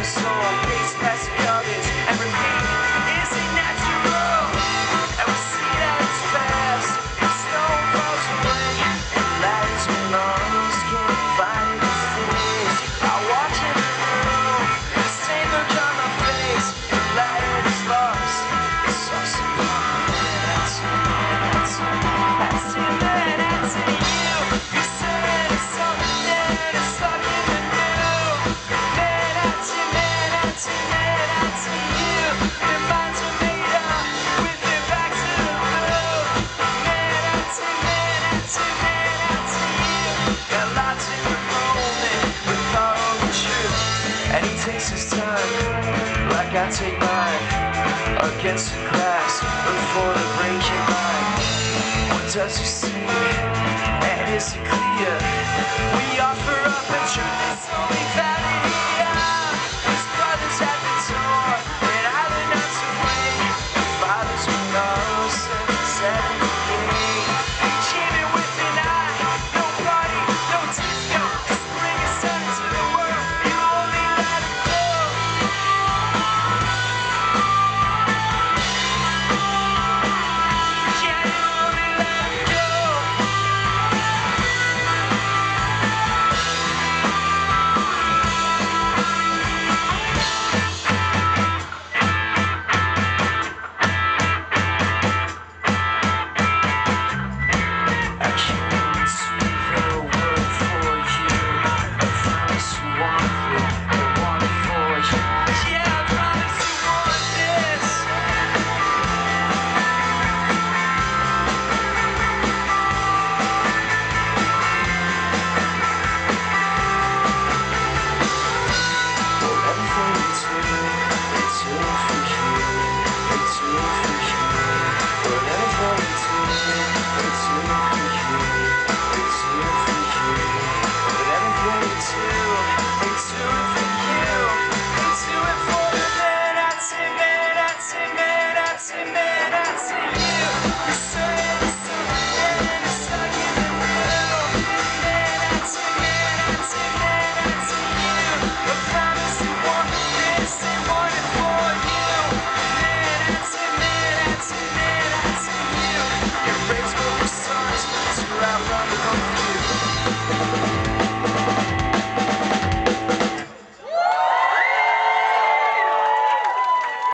this song. takes his time, like I take mine, against the glass, before the breaking line. What does he see, and is it clear? We are.